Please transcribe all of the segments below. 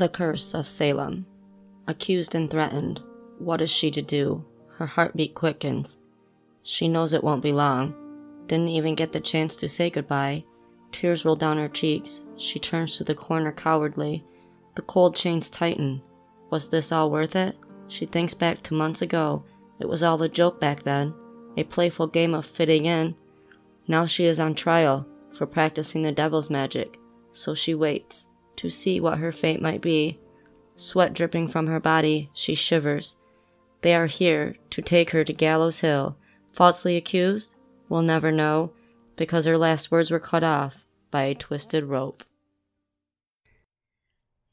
The Curse of Salem. Accused and threatened. What is she to do? Her heartbeat quickens. She knows it won't be long. Didn't even get the chance to say goodbye. Tears roll down her cheeks. She turns to the corner cowardly. The cold chains tighten. Was this all worth it? She thinks back to months ago. It was all a joke back then, a playful game of fitting in. Now she is on trial for practicing the devil's magic, so she waits to see what her fate might be. Sweat dripping from her body, she shivers. They are here to take her to Gallows Hill. Falsely accused? We'll never know, because her last words were cut off by a twisted rope.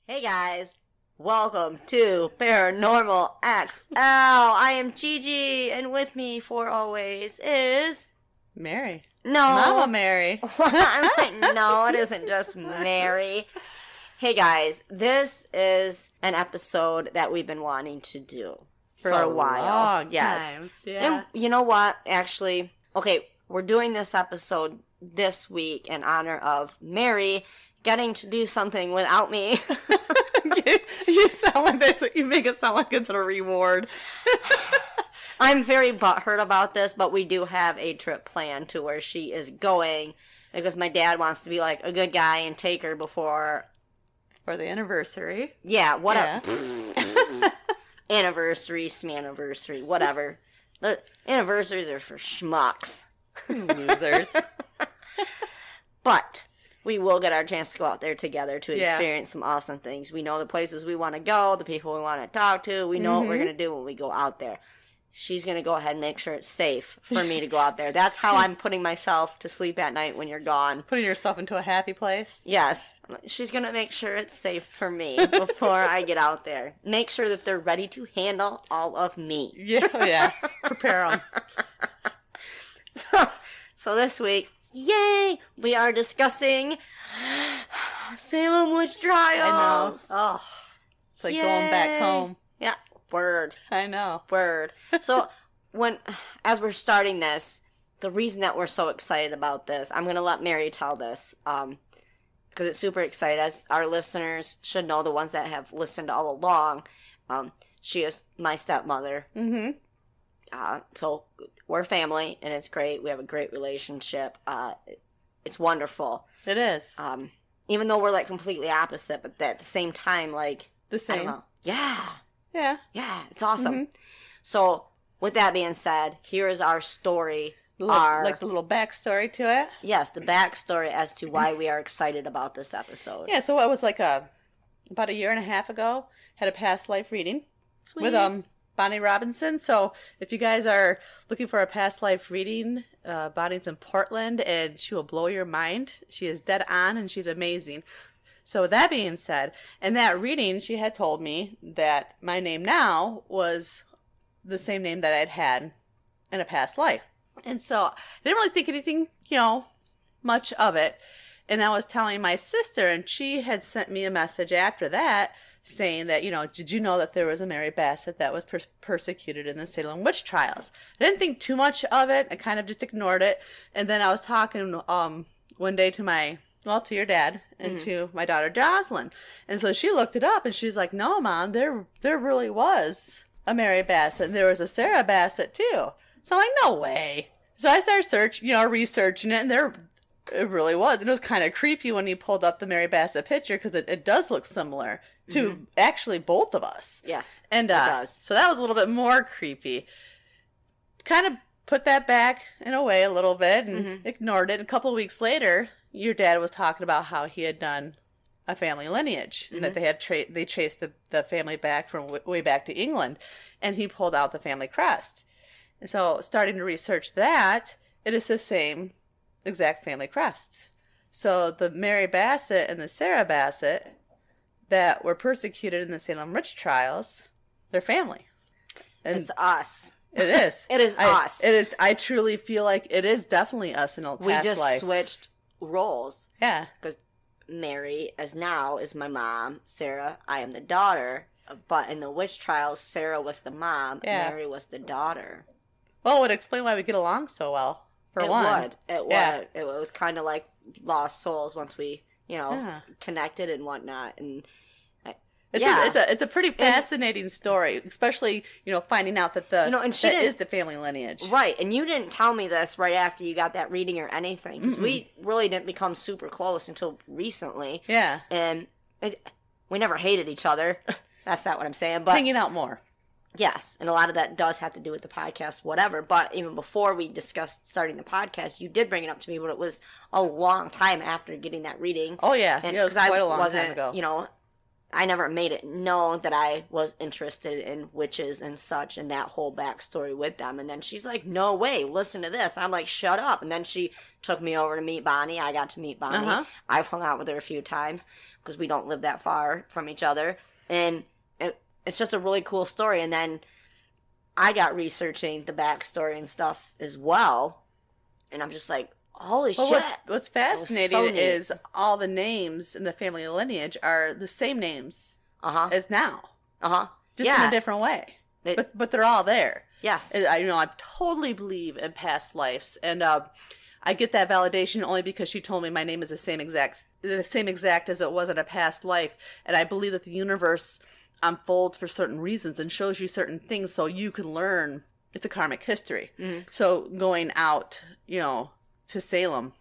Hey guys, welcome to Paranormal XL. I am Gigi, and with me for always is Mary. no Mama Mary. I'm like, no, it isn't just Mary. Hey guys, this is an episode that we've been wanting to do for, a while. long yes. Yeah. And you know what? Actually, okay, we're doing this episode this week in honor of Mary getting to do something without me. you sound like this. You make it sound like it's a reward. I'm very butthurt about this, but we do have a trip planned to where she is going because my dad wants to be like a good guy and take her before. For the anniversary. Yeah, what Yeah. a anniversary, smanniversary, whatever. The anniversaries are for schmucks. Losers. But we will get our chance to go out there together to Yeah. experience some awesome things. We know the places we want to go, the people we want to talk to. We know what Mm-hmm. we're going to do when we go out there. She's going to go ahead and make sure it's safe for me to go out there. That's how I'm putting myself to sleep at night when you're gone. Putting yourself into a happy place. Yes, she's going to make sure it's safe for me before I get out there. Make sure that they're ready to handle all of me. Yeah. Oh yeah. Prepare them. So, so this week, yay, we are discussing Salem witch trials. I know. Oh. It's like going back home. Yeah, word, I know. word. So when, as we're starting this, the reason that we're so excited about this, I'm gonna let Mary tell this, um, because it's super exciting. As our listeners should know, the ones that have listened all along, um, she is my stepmother. Mm-hmm. Uh, so we're family, and it's great. We have a great relationship. Uh, it's wonderful. It is. Um, even though we're like completely opposite, but at the same time, like the same. Yeah, Yeah. yeah, it's awesome. Mm-hmm. So, with that being said, here is our story. Little, our like the little backstory to it. yes, the backstory as to why we are excited about this episode. Yeah, so it was like a about a year and a half ago. Had a past life reading Sweet. with um Bonnie Robinson. So if you guys are looking for a past life reading, uh, Bonnie's in Portland and she will blow your mind. She is dead on and she's amazing. So with that being said, in that reading, she had told me that my name now was the same name that I'd had in a past life. And so I didn't really think anything, you know, much of it. And I was telling my sister, and she had sent me a message after that saying that, you know, did you know that there was a Mary Bassett that was per- persecuted in the Salem witch trials? I didn't think too much of it. I kind of just ignored it. And then I was talking um, one day to my, well, to your dad and to my daughter Jocelyn. And so she looked it up and she's like, no, mom, there, there really was a Mary Bassett. And there was a Sarah Bassett too. So I'm like, no way. So I started searching, you know, researching it, and there it really was. And it was kind of creepy when you pulled up the Mary Bassett picture because it, it does look similar to actually both of us. Yes, And it uh, does. so that was a little bit more creepy. Kind of put that back in a way a little bit and Mm-hmm. ignored it. A couple of weeks later, your dad was talking about how he had done a family lineage and that Mm-hmm. they had tra- they traced the, the family back from w- way back to England, and he pulled out the family crest. And so, starting to research that, it is the same exact family crest. So the Mary Bassett and the Sarah Bassett that were persecuted in the Salem witch trials They're family. And It's us. it is. It is I, us. It is. I truly feel like it is definitely us in a We just life. switched roles yeah. because Mary, as now, is my mom. Sarah, I am the daughter. But in the witch trials, Sarah was the mom. Yeah. Mary was the daughter. Well, it would explain why we get along so well. For it one, would. It Yeah. would. It was kind of like lost souls once we, you know, Yeah. connected and whatnot. And It's Yeah. a, it's a it's a pretty fascinating story, especially you know finding out that the You know, and she that is the family lineage. right, and you didn't tell me this right after you got that reading or anything, because we really didn't become super close until recently. Yeah, and it, we never hated each other. That's not what I'm saying, but hanging out more. yes, and a lot of that does have to do with the podcast, whatever. But even before we discussed starting the podcast, you did bring it up to me, but it was a long time after getting that reading. Oh yeah, and yeah, it was quite I a long wasn't, time ago. you know, I never made it known that I was interested in witches and such and that whole backstory with them. And then she's like, "No way, listen to this." I'm like, "Shut up!" And then she took me over to meet Bonnie. I got to meet Bonnie. Uh-huh. I've hung out with her a few times because we don't live that far from each other, and it, it's just a really cool story. And then I got researching the backstory and stuff as well, and I'm just like, "Holy Well, shit!" what's what's fascinating so is all the names in the family lineage are the same names Uh huh. as now, Uh huh. just yeah. in a different way. It- but but they're all there. Yes. And I you know I totally believe in past lives, and uh, I get that validation only because she told me my name is the same exact the same exact as it was in a past life, and I believe that the universe unfolds for certain reasons and shows you certain things so you can learn. It's a karmic history. So going out, you know, to Salem,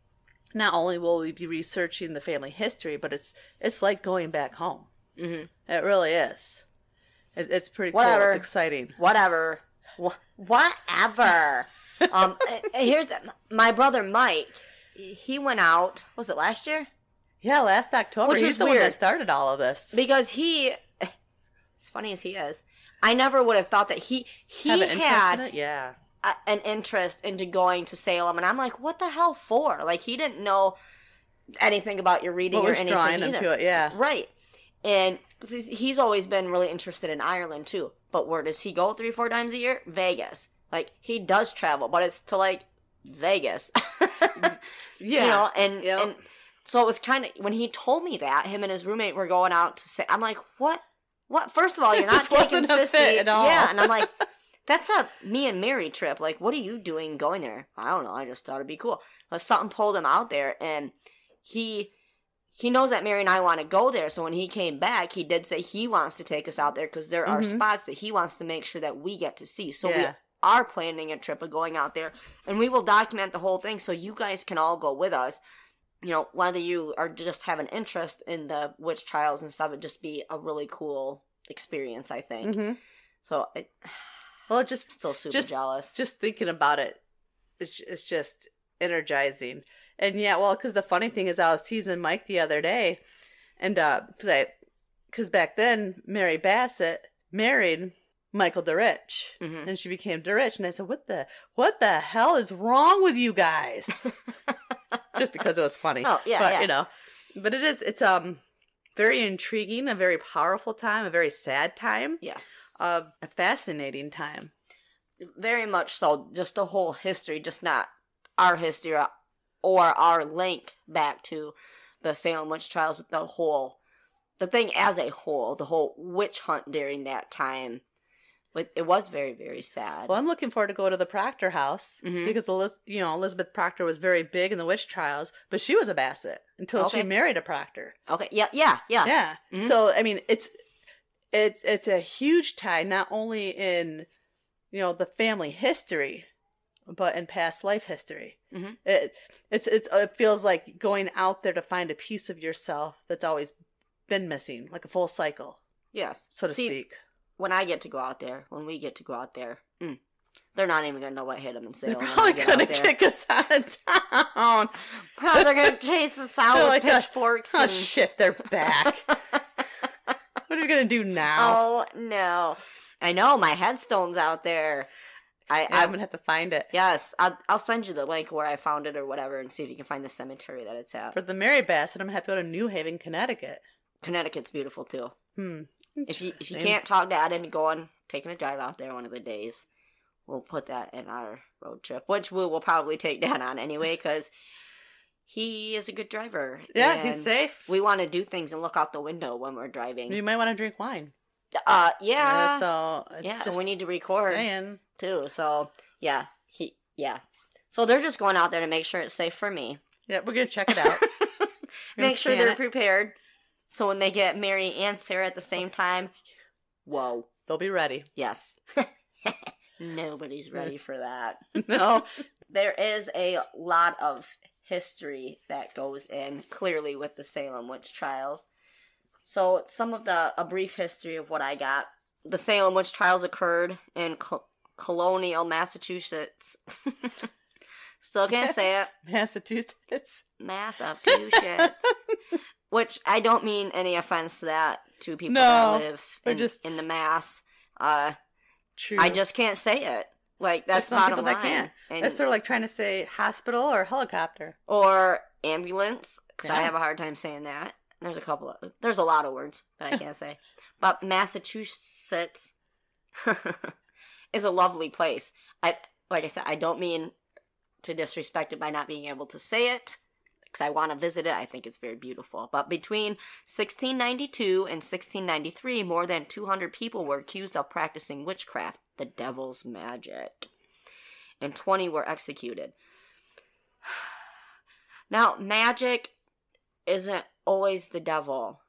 not only will we be researching the family history, but it's it's like going back home. Mm-hmm. It really is. It, it's pretty cool. Whatever. It's exciting. whatever, Wh- whatever. um, uh, here's the, my brother Mike. He went out. Was it last year? Yeah, last October. Which He's the one that started all of this. Because he, as funny as he is, I never would have thought that he he had? Yeah. An interest into going to Salem, and I'm like, what the hell for? Like he didn't know anything about your reading What or anything either. it, yeah. right. And he's he's always been really interested in Ireland too. But where does he go three four times a year? Vegas. Like he does travel, but it's to like Vegas. Yeah. you know, and Yep. and so it was kind of when he told me that him and his roommate were going out to say, I'm like, what? What? First of all, you're not taking Sissy. fit at all. Yeah, and I'm like, that's a me and Mary trip. Like, what are you doing going there? I don't know. I just thought it'd be cool. But something pulled him out there, and he he knows that Mary and I want to go there. So when he came back, he did say he wants to take us out there because there are spots that he wants to make sure that we get to see. So Mm-hmm. Yeah. we are planning a trip of going out there, and we will document the whole thing so you guys can all go with us. You know, whether you are just have an interest in the witch trials and stuff, it'd just be a really cool experience. I think. Mhm. So it, Well, just still super just jealous. just thinking about it, it's it's just energizing. And yeah, well, because the funny thing is, I was teasing Mike the other day, and uh, because I, because back then Mary Bassett married Michael DeRich, Mhm. and she became DeRich, and I said, "What the what the hell is wrong with you guys?" Just because it was funny. Oh, yeah, but yeah. you know, but it is it's um very intriguing, a very powerful time, a very sad time, yes. uh, a fascinating time. very much so. Just the whole history, just not our history or, or our link back to the Salem witch trials, but the whole, the thing as a whole, the whole witch hunt during that time. It, it was very, very sad. Well, I'm looking forward to go to the Proctor house Mhm. because Eliz- you know Elizabeth Proctor was very big in the witch trials, but she was a Bassett until she married a Proctor. Okay, yeah, yeah, yeah. Yeah. Mhm. So I mean, it's it's it's a huge tie not only in you know the family history, but in past life history. Mhm. It it's it's it feels like going out there to find a piece of yourself that's always been missing, like a full cycle, Yes. so to See, speak. When I get to go out there, when we get to go out there, mm, they're not even gonna know what hit them in They're probably gonna kick us out of town. Probably they're gonna chase us out with like, "Oh, pitchforks. Oh and... shit, they're back. what are we gonna do now? Oh no! I know my headstone's out there. I, Yeah, I'm gonna have to find it. yes, I'll, I'll send you the link where I found it or whatever, and see if you can find the cemetery that it's at. For the Mary Bassett, I'm gonna have to go to New Haven, Connecticut. Connecticut's beautiful too. Hmm. If you if you can't talk Dad into going taking a drive out there one of the days. We'll put that in our road trip, which we will probably take Dad on anyway, because he is a good driver. Yeah, he's safe. We want to do things and look out the window when we're driving. you might want to drink wine. Uh, yeah, so uh, yeah. so we need to record Saying. too. So yeah, he yeah. So they're just going out there to make sure it's safe for me. Yeah, we're gonna check it out. Make sure they're it. prepared. So when they get Mary and Sarah at the same time, whoa, They'll be ready. yes. Nobody's ready mm. for that. No, There is a lot of history that goes in clearly with the Salem witch trials. So some of the a brief history of what I got. The Salem witch trials occurred in co- colonial Massachusetts. Still can't say it. Massachusetts. Massachusetts. Which I don't mean any offense to that to people No, that live in, just- in the mass. Uh, True. I just can't say it. Like There's that's some bottom people line. that can't. And- That's sort of like trying to say hospital or helicopter. or ambulance because I have a hard time saying that. There's a couple of there's a lot of words that I can't say, but Massachusetts is a lovely place. I like I said, I don't mean to disrespect it by not being able to say it because I want to visit it. I think it's very beautiful. But between 1692 and 1693, more than 200 people were accused of practicing witchcraft, the devil's magic, and 20 were executed. Now, magic isn't always the devil.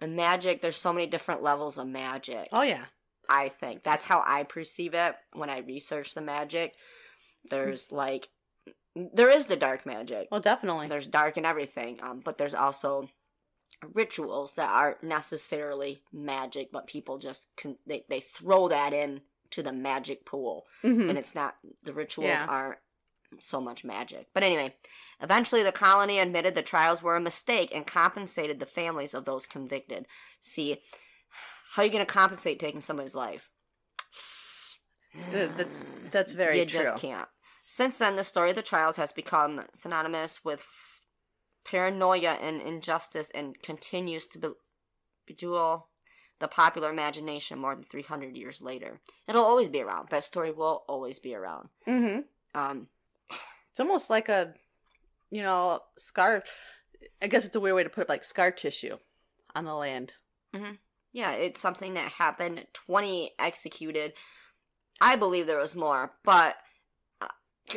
And magic, there's so many different levels of magic. Oh yeah. I think that's how I perceive it when I research the magic. There's like, there is the dark magic. Well, definitely. There's dark and everything, um, but there's also rituals that aren't necessarily magic, but people just con- they they throw that in to the magic pool, Mhm. and it's not the rituals Yeah. aren't so much magic. But anyway, eventually the colony admitted the trials were a mistake and compensated the families of those convicted. See, how are you going to compensate taking somebody's life? That's that's very you true. just can't. Since then, the story of the trials has become synonymous with paranoia and injustice and continues to be- bejewel the popular imagination more than 300 years later. It'll always be around. That story will always be around. Mm-hmm. Um, It's almost like a, you know, scar. I guess it's a weird way to put it, like scar tissue on the land. yeah, it's something that happened. 20 executed. I believe there was more, but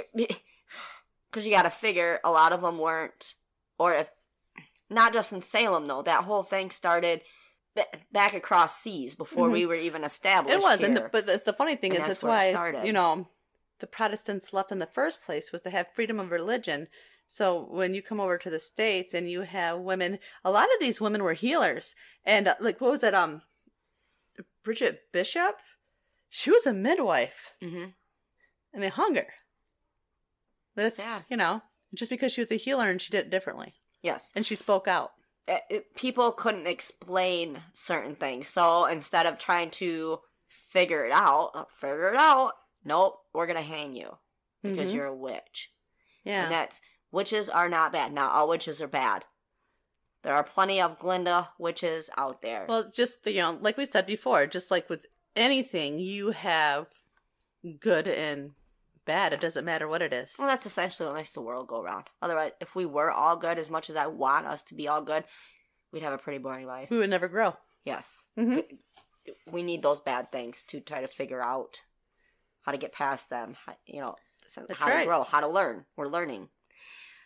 because you got to figure a lot of them weren't, or if not just in Salem though. That whole thing started ba- back across seas before we were even established. It was, and the, but the, the funny thing And is, that's that's why started. you know the Protestants left in the first place was to have freedom of religion. So when you come over to the states and you have women, a lot of these women were healers, and uh, like what was it? Um, Bridget Bishop, she was a midwife. Mhm. I mean, hunger. That's Yeah. you know just because she was a healer and she did it differently, yes, and she spoke out. it, it- people couldn't explain certain things. So instead of trying to figure it out, uh, figure it out. Nope, we're gonna hang you because Mhm. you're a witch. Yeah, And that's witches are not bad. Not all witches are bad. There are plenty of Glinda witches out there. Well, just the, you know, like we said before, just like with anything, you have good and bad. It doesn't matter what it is. Well, that's essentially what makes the world go round. Otherwise, if we were all good, as much as I want us to be all good, we'd have a pretty boring life. We would never grow. Yes. Mhm. We need those bad things to try to figure out how to get past them. How, you know, so how to grow, how to learn. We're learning.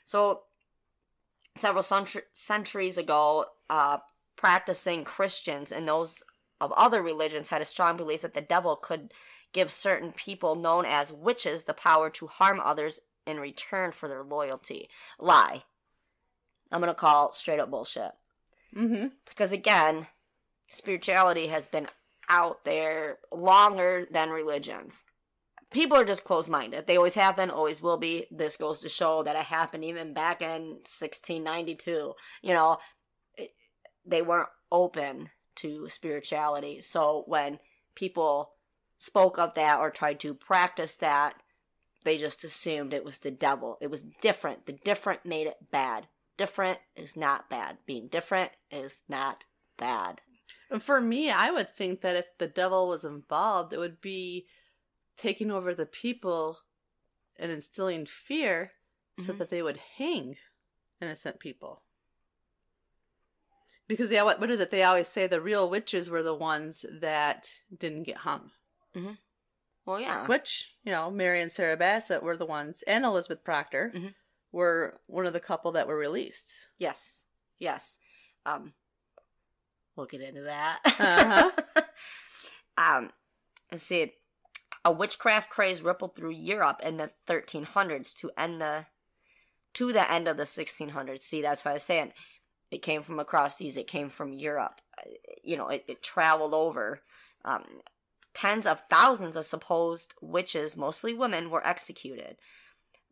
So, several centu- centuries ago, uh, practicing Christians and those of other religions had a strong belief that the devil could give certain people known as witches the power to harm others in return for their loyalty. Lie. I'm going to call straight up bullshit. Mm-hmm. Because again, spirituality has been out there longer than religions. People are just closed minded. They always have been, always will be. This goes to show that it happened even back in 1692. You know, they weren't open to spirituality. So when people spoke of that or tried to practice that, they just assumed it was the devil. It was different. The different made it bad. Different is not bad. Being different is not bad. And For me, I would think that if the devil was involved, it would be taking over the people and instilling fear so mm-hmm. that they would hang innocent people. Because they, what is it? They always say the real witches were the ones that didn't get hung. Well, yeah. Which, you know, Mary and Sarah Bassett were the ones, and Elizabeth Proctor were one of the couple that were released. Yes. Yes. Um, we'll get into that. Uh-huh. um, let's see. A witchcraft craze rippled through Europe in the 1300s to end the to the end of the 1600s. See, that's what I was saying. It came from across these. It came from Europe. Uh, You know, it, it traveled over. Um, tens of thousands of supposed witches, mostly women, were executed.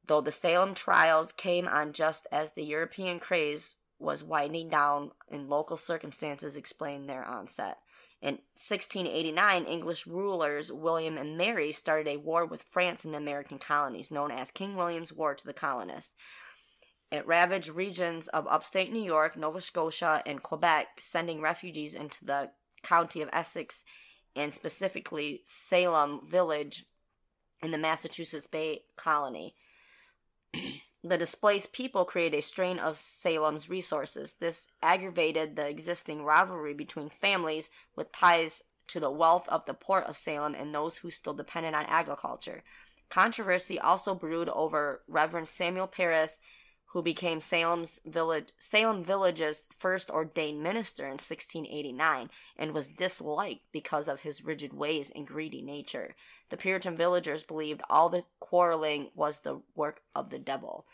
Though the Salem trials came on just as the European craze was winding down and local circumstances explained their onset. In 1689, English rulers William and Mary started a war with France in the American colonies, known as King William's War to the Colonists. It ravaged regions of upstate New York, Nova Scotia, and Quebec, sending refugees into the county of Essex and specifically Salem Village in the Massachusetts Bay Colony. the displaced people created a strain of Salem's resources. This aggravated the existing rivalry between families with ties to the wealth of the port of Salem and those who still depended on agriculture. Controversy also brewed over Reverend Samuel Parris, who became Salem's village Salem village's first ordained minister in 1689 and was disliked because of his rigid ways and greedy nature. The Puritan villagers believed all the quarreling was the work of the devil.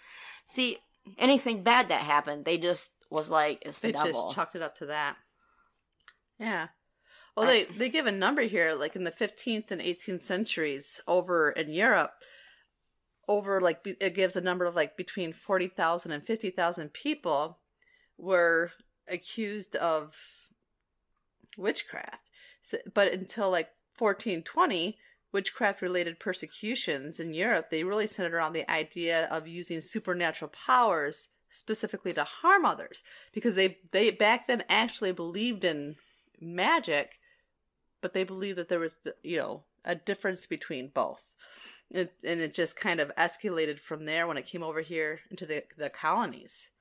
See, anything bad that happened, they just was like it's the They devil. just chalked it up to that. Yeah. Well, they, they give a number here, like in the 15th and 18th centuries over in Europe, over like, it gives a number of like between 40,000 and 50,000 people were accused of witchcraft. So, but until like 1420, witchcraft related persecutions in Europe, they really centered around the idea of using supernatural powers specifically to harm others because they they back then actually believed in magic but they believed that there was you know a difference between both and, and it just kind of escalated from there when it came over here into the the colonies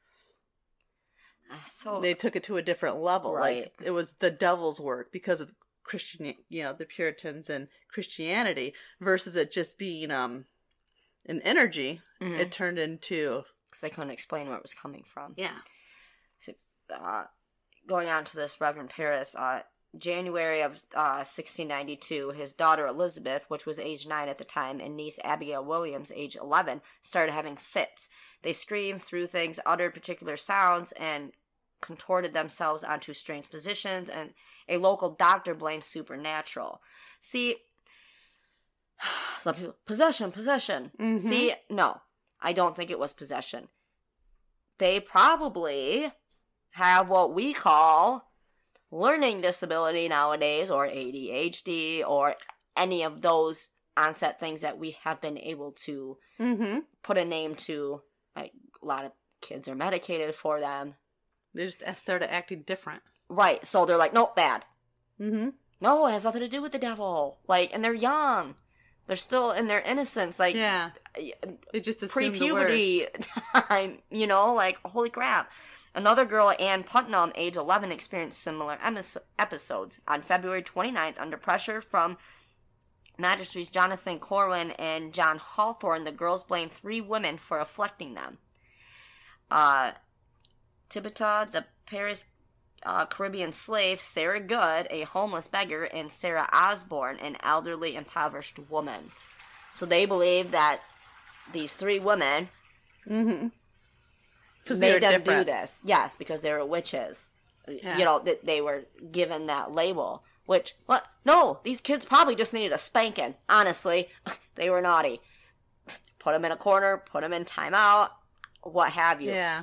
so they took it to a different level Right. like it was the devil's work because of christian you know the puritans and christianity versus it just being um an energy it turned into because they couldn't explain where it was coming from. yeah uh, going on to this Reverend Parris, uh, January of uh, 1692, his daughter Elizabeth, which was age 9 at the time, and niece Abigail Williams, age 11, started having fits. They screamed, threw things, uttered particular sounds, and contorted themselves onto strange positions, and a local doctor blamed supernatural. See, a lot of people, possession, possession. See, no, I don't think it was possession. They probably have what we call learning disability nowadays, or ADHD, or any of those onset things that we have been able to mm-hmm put a name to. Like a lot of kids are medicated for them, they just started acting different right? So they're like, nope, bad. mm-hmm No, it has nothing to do with the devil. Like, and they're young. They're still in their innocence. Like, yeah they just assumed pre-puberty time, you know, like holy crap. Another girl, Ann Putnam, age 11, experienced similar episodes. On February 29th, under pressure from magistrates Jonathan Corwin and John Hawthorne, the girls blamed three women for afflicting them. Uh, the Parris uh, Caribbean slave, Sarah Good, a homeless beggar, and Sarah Osborne, an elderly, impoverished woman. So they believe that these three women were made them different. do this. Yes, because they were witches. Yeah. You know, that they were given that label. Which, what? No, these kids probably just needed a spanking. Honestly, they were naughty. Put them in a corner, put them in timeout, what have you. Yeah.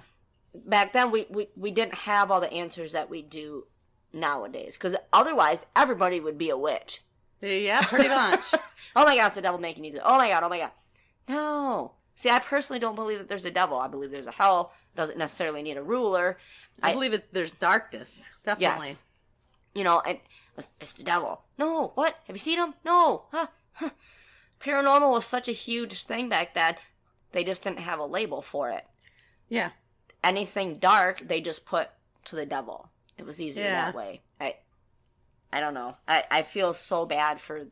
Back then, we, we, we didn't have all the answers that we do nowadays. Because otherwise, everybody would be a witch. Yeah, pretty much. Oh my gosh, the devil making you do Oh my god, oh my god. No. See, I personally don't believe that there's a devil. I believe there's a hell. Doesn't necessarily need a ruler. I, I- believe it, there's darkness. Definitely. Yes. you know, and it's, it's the devil. No, what? Have you seen him? No. Huh, huh. Paranormal was such a huge thing back then. They just didn't have a label for it. Yeah. Anything dark, they just put to the devil. It was easier Yeah. that way. I, I don't know. I, I feel so bad for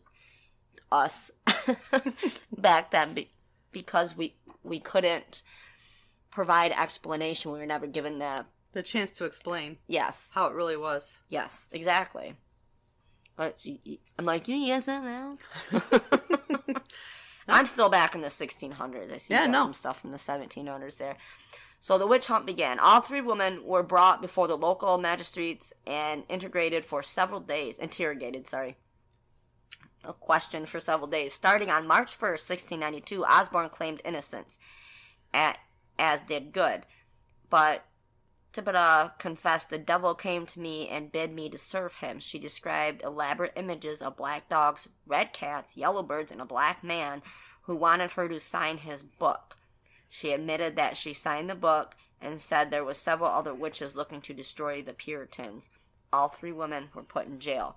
us back then be, because we we couldn't provide explanation. We were never given that. The chance to explain Yes, how it really was. yes, exactly. But I'm like, you something else? I'm still back in the 1600s. I see Yeah, no. some stuff from the 1700s there. So the witch hunt began. All three women were brought before the local magistrates and integrated for several days. Interrogated, sorry. A question for several days. Starting on March 1st, 1692, Osborne claimed innocence, at, as did Good. But Tituba confessed the devil came to me and bid me to serve him. She described elaborate images of black dogs, red cats, yellow birds, and a black man who wanted her to sign his book. She admitted that she signed the book and said there were several other witches looking to destroy the Puritans. All three women were put in jail.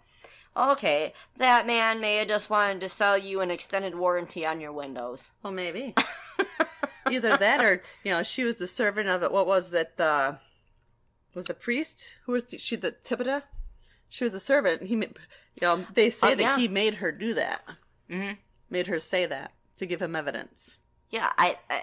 Okay, that man may have just wanted to sell you an extended warranty on your windows. Well, maybe. Either that or, you know, she was the servant of it. What was that? The, was the priest? Who was the, she, the Tituba? She was the servant. He, you know, they say Oh, that yeah. he made her do that. Mm-hmm. Made her say that to give him evidence. Yeah, I, I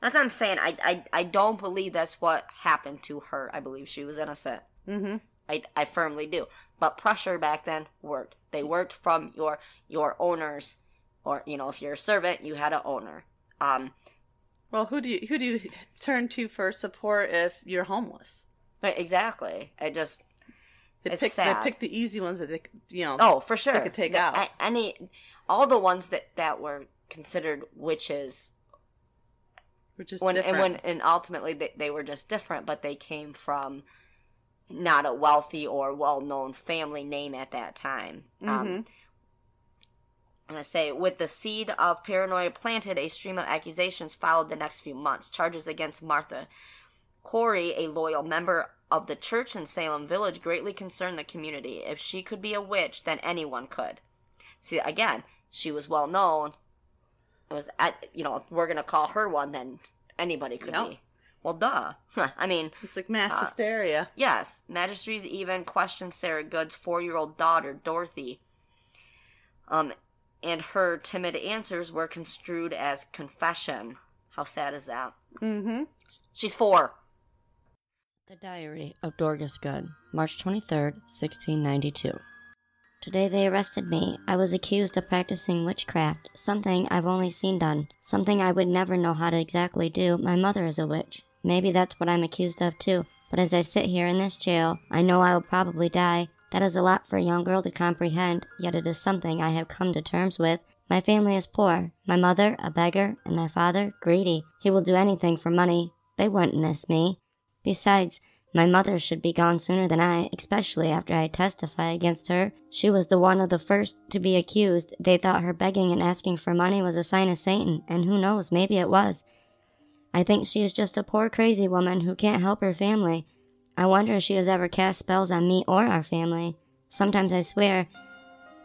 that's what I'm saying. I, I I don't believe that's what happened to her. I believe she was innocent. Mm-hmm. I, I firmly do. But pressure back then worked. They worked from your your owners, or you know, if you're a servant, you had an owner. Um, Well, who do you who do you turn to for support if you're homeless? but exactly. I just They It's pick sad. they pick the easy ones that they you know. oh for sure They could take The- out. any all the ones that that were considered witches which is when different. and when and ultimately they, they were just different but they came from not a wealthy or well-known family name at that time um, i'm going to say with the seed of paranoia planted a stream of accusations followed the next few months. Charges against martha corey a loyal member of the church in salem village greatly concerned the community. If she could be a witch then anyone could. See again she was well known. It was at you know if we're gonna call her one then anybody could Yep. be. Well duh. I mean it's like mass uh, hysteria. yes magistrates even questioned sarah good's four-year-old daughter dorothy. Um and her timid answers were construed as confession how sad is that Mm-hmm. she's four The Diary of Dorcas Good, March 23rd, 1692. Today they arrested me. I was accused of practicing witchcraft, something I've only seen done, something I would never know how to exactly do. My mother is a witch. Maybe that's what I'm accused of too. But as I sit here in this jail, I know I will probably die. That is a lot for a young girl to comprehend, yet it is something I have come to terms with. My family is poor. My mother, a beggar, and my father, greedy. He will do anything for money. They wouldn't miss me. Besides, my mother should be gone sooner than I, especially after I testify against her. She was the one of the first to be accused. They thought her begging and asking for money was a sign of Satan, and who knows, maybe it was. I think she is just a poor crazy woman who can't help her family. I wonder if she has ever cast spells on me or our family. Sometimes I swear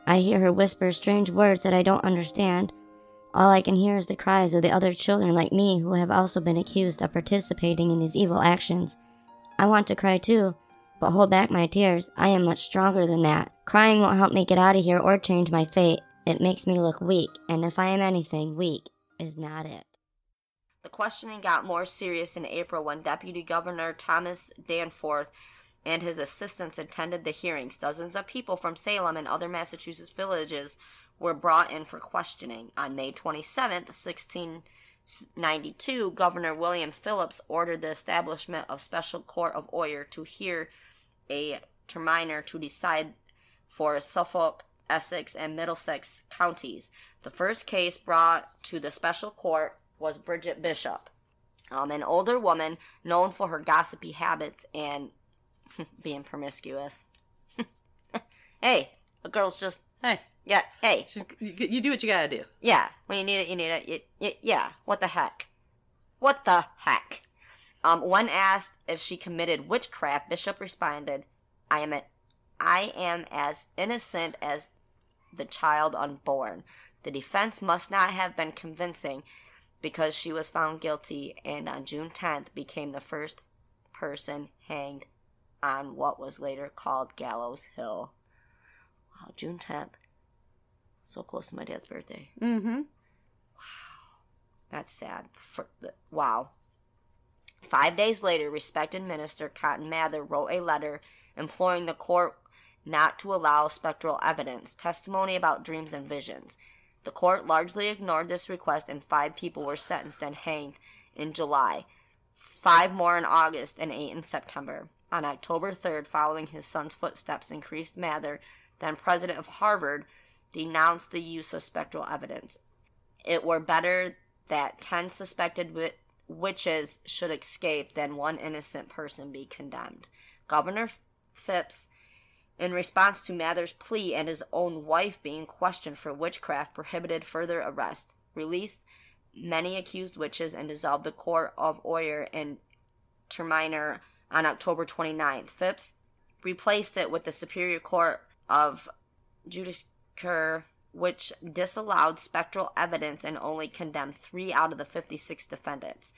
I hear her whisper strange words that I don't understand. All I can hear is the cries of the other children like me who have also been accused of participating in these evil actions. I want to cry too, but hold back my tears. I am much stronger than that. Crying won't help me get out of here or change my fate. It makes me look weak, and if I am anything, weak is not it. The questioning got more serious in April when Deputy Governor Thomas Danforth and his assistants attended the hearings. Dozens of people from Salem and other Massachusetts villages were brought in for questioning. On May 27th, 1692, Governor William Phillips ordered the establishment of Special Court of Oyer to hear a terminer to decide for Suffolk, Essex, and Middlesex counties. The first case brought to the special court was Bridget Bishop, um, an older woman known for her gossipy habits and being promiscuous. hey, a girl's just Hey, yeah. Hey, you, you do what you gotta do. yeah. When you need it, you need it. You, you, yeah. What the heck? What the heck? Um, when asked if she committed witchcraft, Bishop responded, "I am I am as innocent as the child unborn. The defense must not have been convincing because she was found guilty and on June 10th became the first person hanged on what was later called Gallows Hill. Wow, June 10th. So close to my dad's birthday. Mm-hmm. Wow. That's sad. For the, wow. Five days later, respected minister Cotton Mather wrote a letter imploring the court not to allow spectral evidence, testimony about dreams and visions. The court largely ignored this request, and five people were sentenced and hanged in July, five more in August, and eight in September. On October 3rd, following his son's footsteps, Increase Mather, then president of Harvard, denounced the use of spectral evidence. It were better that 10 suspected wi- witches should escape than one innocent person be condemned. Governor Phipps, in response to Mather's plea and his own wife being questioned for witchcraft, prohibited further arrest, released many accused witches, and dissolved the court of Oyer and Terminer on October 29th. Phipps replaced it with the Superior Court of Judicature, which disallowed spectral evidence and only condemned three out of the 56 defendants.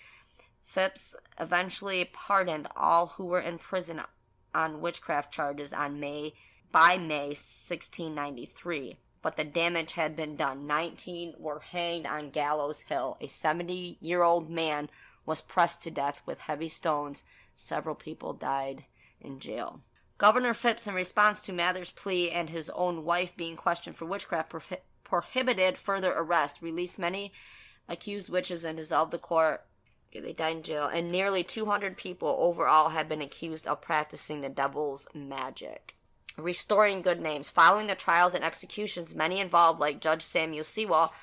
Phipps eventually pardoned all who were in prison on witchcraft charges on May by May 1693, but the damage had been done. 19 were hanged on Gallows Hill. A 70-year-old man was pressed to death with heavy stones. Several people died in jail. Governor Phipps, in response to Mather's plea and his own wife being questioned for witchcraft, prohi- prohibited further arrest, released many accused witches, and dissolved the court. They died in jail, and nearly 200 people overall had been accused of practicing the devil's magic. Restoring good names. Following the trials and executions, many involved, like Judge Samuel Sewall,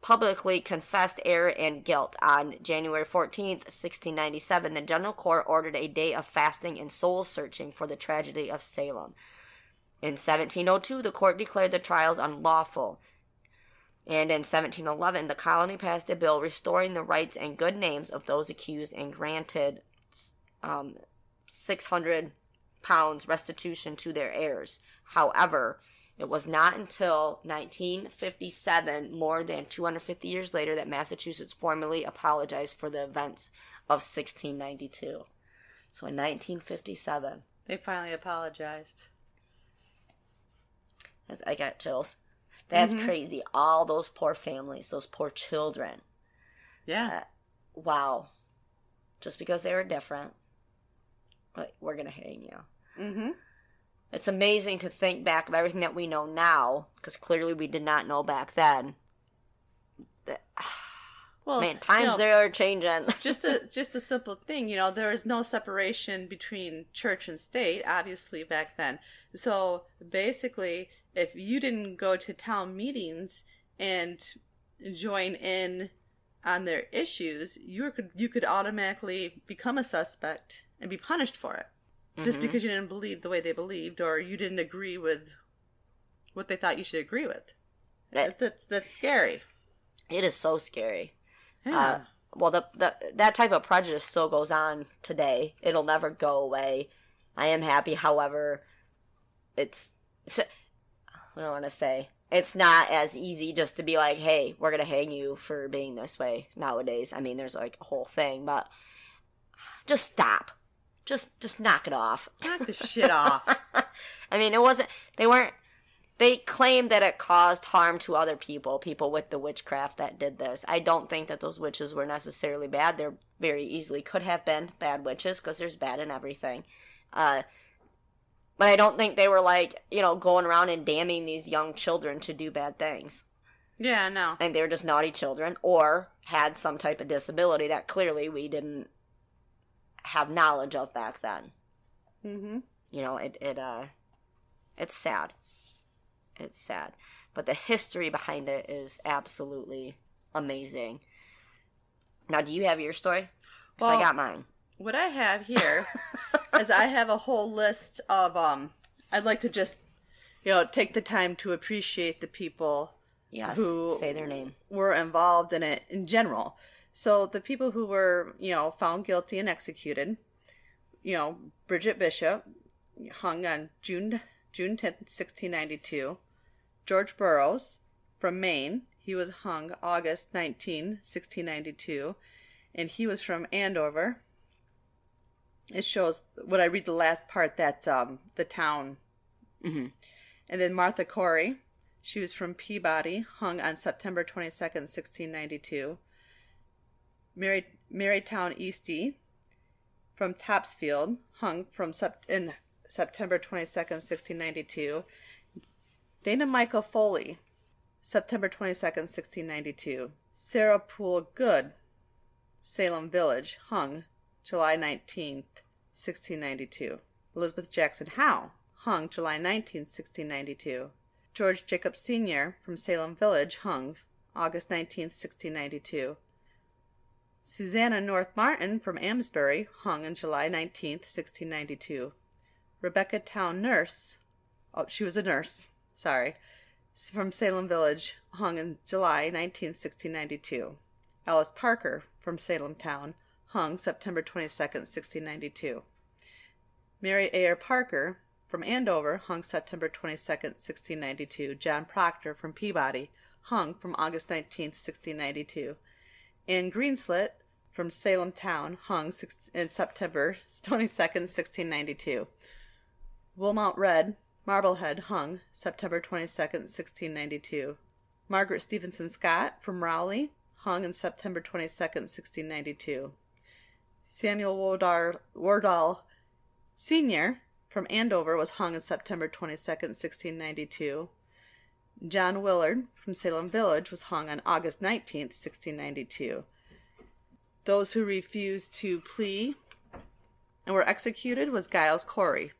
publicly confessed error and guilt. On January 14th, 1697, the General Court ordered a day of fasting and soul searching for the tragedy of Salem. In 1702, the court declared the trials unlawful. And in 1711, the colony passed a bill restoring the rights and good names of those accused and granted um, 600 pounds restitution to their heirs. However, it was not until 1957, more than 250 years later, that Massachusetts formally apologized for the events of 1692. So in 1957, They finally apologized. I got chills. That's crazy. All those poor families, those poor children. Yeah. Wow. Just because they were different, like, we're going to hang you. mm-hmm. It's amazing to think back of everything that we know now, because clearly we did not know back then. Well, Man, times you know, they are changing. just a just a simple thing, you know, there is no separation between church and state, obviously back then. So basically, if you didn't go to town meetings and join in on their issues, you could you could automatically become a suspect and be punished for it, just because you didn't believe the way they believed or you didn't agree with what they thought you should agree with. That- That's that's scary. it is so scary. Yeah. Uh, well, the, the that type of prejudice still goes on today. It'll never go away. I am happy, however, it's, it's I don't want to say it's not as easy just to be like, hey, we're gonna hang you for being this way nowadays. I mean, there's like a whole thing, but just stop, just just knock it off. Knock the shit off. I mean, it wasn't. They weren't. They claimed that it caused harm to other people, people with the witchcraft that did this. I don't think that those witches were necessarily bad. They're very easily could have been bad witches because there's bad in everything. Uh, but I don't think they were like you know going around and damning these young children to do bad things. Yeah, no. And they were just naughty children or had some type of disability that clearly we didn't have knowledge of back then Mm-hmm. you know it it uh it's sad it's sad but the history behind it is absolutely amazing now do you have your story 'Cause Well- i got mine What I have here is I have a whole list of um I'd like to just you know take the time to appreciate the people yes who- say their name were involved in it in general. So the people who were, you know, found guilty and executed, you know, Bridget Bishop, hung on June June 10th, 1692. George Burroughs from Maine, he was hung August 19, 1692, and he was from Andover. It shows when I read the last part that's um the town. Mm-hmm. And then Martha Corey, she was from Peabody, hung on September 22nd, 1692. Mary Marytown Easty from Topsfield, hung from sept- in September 22nd, 1692. Dana Michael Foley, September 22nd, 1692. Sarah Poole Good, Salem Village, hung July 19th, 1692. Elizabeth Jackson Howe, hung July 19th, 1692. George Jacob Sr. from Salem Village, hung August 19th, 1692. Susanna North Martin from Amesbury, hung on July 19th, 1692. Rebecca Towne Nurse, oh, she was a nurse, sorry, from Salem Village, hung in July 19th, 1692. Alice Parker from Salem Town, hung September 22nd, 1692. Mary Ayer Parker from Andover, hung September 22nd, 1692. John Proctor from Peabody, hung from August 19th, 1692. Anne Greenslit from Salem Town, hung in September 22nd, 1692. Wilmot Redd, Marblehead, hung September 22nd, 1692. Margaret Stevenson Scott from Rowley, hung in September 22nd, 1692. Samuel Wardwell, Wardwell Sr. from Andover was hung on September 22nd, 1692. John Willard from Salem Village was hung on August 19th, 1692. Those who refused to plea and were executed was Giles Corey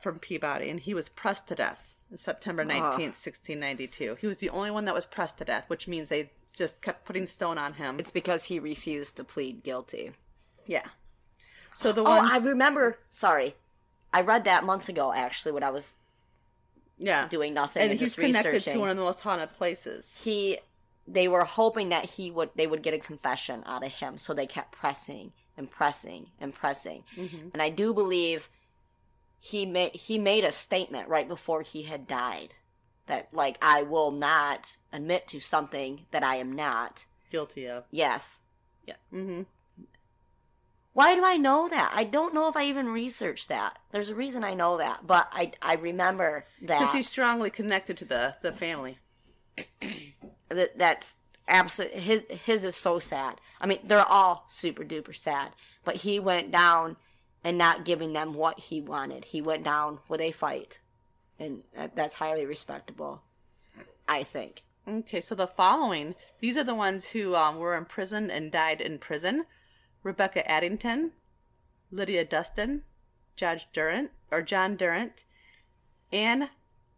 from Peabody, and he was pressed to death on September 19th, 1692. He was the only one that was pressed to death, which means they just kept putting stone on him. It's because he refused to plead guilty. Yeah. So the Oh, I remember. Sorry, I read that months ago. Actually, when I was yeah, doing nothing and and he's connected to one of the most haunted places. he, they were hoping that he would, they would get a confession out of him. So they kept pressing and pressing and pressing. Mm-hmm. And I do believe he made he made a statement right before he had died that like I will not admit to something that I am not. Guilty of. Yes. Yeah. Mm-hmm. Why do I know that? I don't know if I even researched that. There's a reason I know that, but I I remember that Because he's strongly connected to the, the family. that that's absolute his his is so sad. I mean, they're all super duper sad, but he went down and not giving them what he wanted. He went down with a fight, and that's highly respectable. I think. Okay, so the following, these are the ones who um, were imprisoned and died in prison. Rebecca Addington, Lydia Dustin, Judge Durant, or John Durant, Anne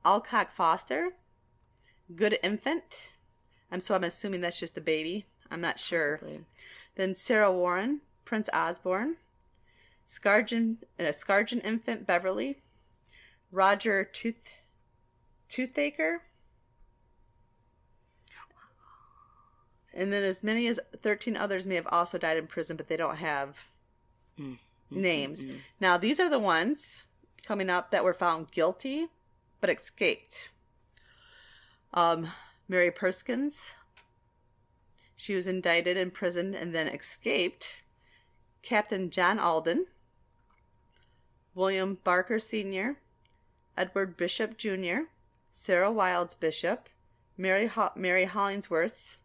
Alcock Foster, Good Infant. I'm so I'm assuming that's just a baby. I'm not sure. Then Sarah Warren, Prince Osborne, Scargin, uh, Scargin Infant Beverly, Roger Tooth, Toothaker, and then as many as 13 others may have also died in prison, but they don't have names. Now, these are the ones coming up that were found guilty but escaped. Um, Mary Perskins, she was indicted, imprisoned, and then escaped. Captain John Alden, William Barker Sr., Edward Bishop Jr., Sarah Wildes Bishop, Mary, Ho- Mary Hollingsworth,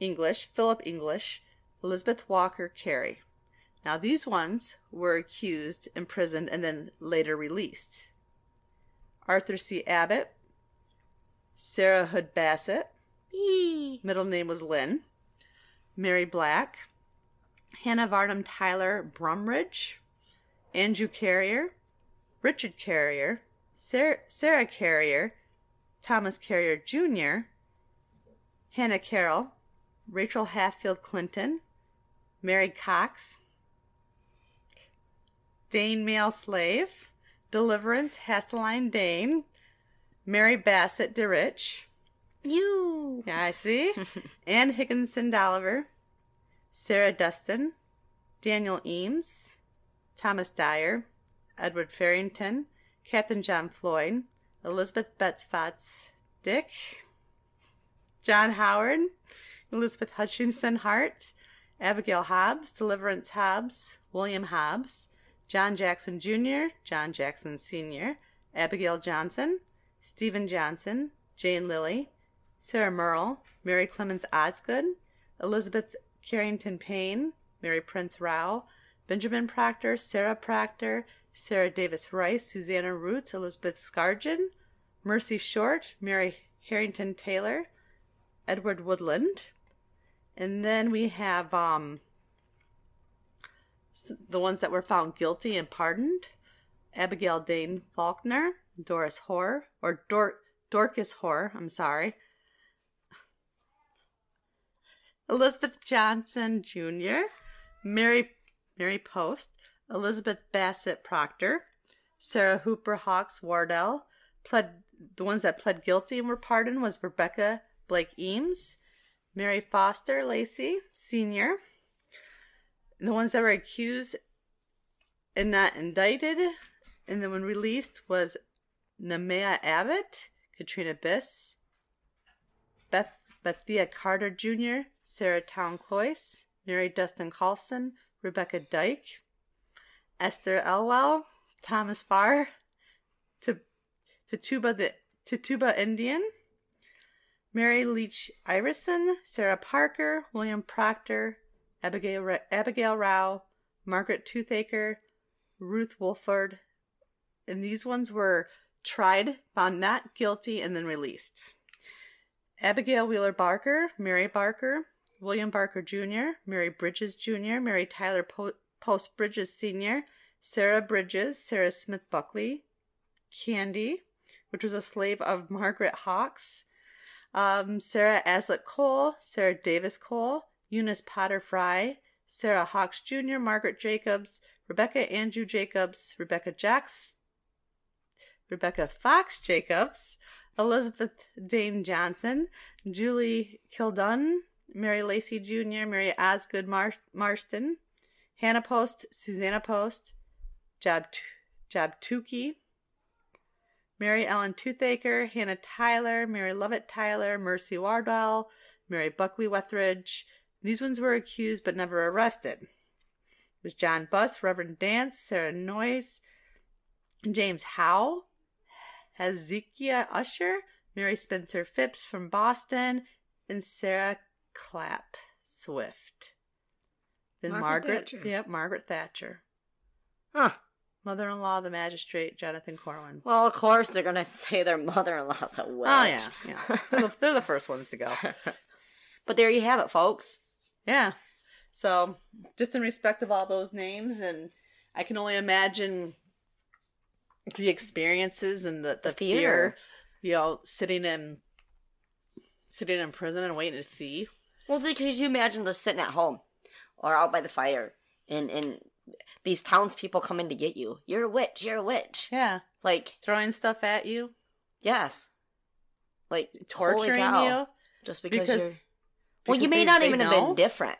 English, Philip English, Elizabeth Walker Carey. Now, these ones were accused, imprisoned, and then later released. Arthur C. Abbott, Sarah Hood Bassett, middle name was Lynn, Mary Black, Hannah Varnum Tyler Brumridge, Andrew Carrier, Richard Carrier, Sarah, Sarah Carrier, Thomas Carrier Jr., Hannah Carroll, Rachel Hatfield Clinton, Mary Cox, Dane Male Slave, Deliverance Hasteline Dane, Mary Bassett DeRich, You. yeah, I see, Ann Higginson Dolliver, Sarah Dustin, Daniel Eames, Thomas Dyer, Edward Farrington, Captain John Floyd, Elizabeth Betts Dick, John Howard, Elizabeth Hutchinson Hart, Abigail Hobbs, Deliverance Hobbs, William Hobbs, John Jackson Jr., John Jackson Sr., Abigail Johnson, Stephen Johnson, Jane Lilly, Sarah Merle, Mary Clemens Osgood, Elizabeth Carrington Payne, Mary Prince Rowe, Benjamin Proctor, Sarah Proctor, Sarah Davis Rice, Susanna Roots, Elizabeth Scargin, Mercy Short, Mary Harrington Taylor, Edward Woodland. And then we have um, the ones that were found guilty and pardoned Abigail Dane Faulkner, Doris Hoare, or Dor- Dorcas Hoare, I'm sorry, Elizabeth Johnson Jr., Mary Mary Post, Elizabeth Bassett Proctor, Sarah Hooper Hawks Wardwell, pled the ones that pled guilty and were pardoned was Rebecca Blake Eames, Mary Foster Lacey Sr. The ones that were accused and not indicted and then when released was Nemea Abbott, Katrina Biss, Beth Bethia Carter Jr., Sarah Towne Cloyce, Mary Dustin Colson, Rebecca Dyke, Esther Elwell, Thomas Farr, Tituba the Tituba Indian, Mary Leach Ireson, Sarah Parker, William Proctor, Abigail Abigail Rowe, Margaret Toothaker, Ruth Wolford, and these ones were tried, found not guilty, and then released. Abigail Wheeler Barker, Mary Barker, William Barker Jr., Mary Bridges Jr., Mary Tyler po- Post Bridges Sr., Sarah Bridges, Sarah Smith Buckley, Candy, which was a slave of Margaret Hawks, um, Sarah Aslett Cole, Sarah Davis Cole, Eunice Potter Fry, Sarah Hawks Jr., Margaret Jacobs, Rebecca Andrew Jacobs, Rebecca Jacks, Rebecca Fox Jacobs, Elizabeth Dane Johnson, Julie Kildun, Mary Lacey Jr., Mary Osgood Mar- Marston, Hannah Post, Susanna Post, Jab Jabtuki, Mary Ellen Toothaker, Hannah Tyler, Mary Lovett Tyler, Mercy Wardwell, Mary Buckley Wethridge. These ones were accused but never arrested. It was John Buss, Reverend Dance, Sarah Noyes, James Howe, Hezekiah Usher, Mary Spencer Phipps from Boston, and Sarah Clapp Swift. Then Margaret Margaret, Thatcher. yep, Margaret Thatcher. Huh. Mother-in-law, the magistrate, Jonathan Corwin. Well, of course they're gonna say their mother-in-law's a witch. Oh yeah, yeah. They're the, they're the first ones to go. But there you have it, folks. Yeah. So, just in respect of all those names, and I can only imagine the experiences and the, the, The fear. fear. you know, sitting in sitting in prison and waiting to see. Well, could you imagine just sitting at home or out by the fire and and these townspeople come in to get you? You're a witch. You're a witch. Yeah, Like throwing stuff at you, yes, like torturing you. just because, because- you're. Well, you may they- not they even have been different.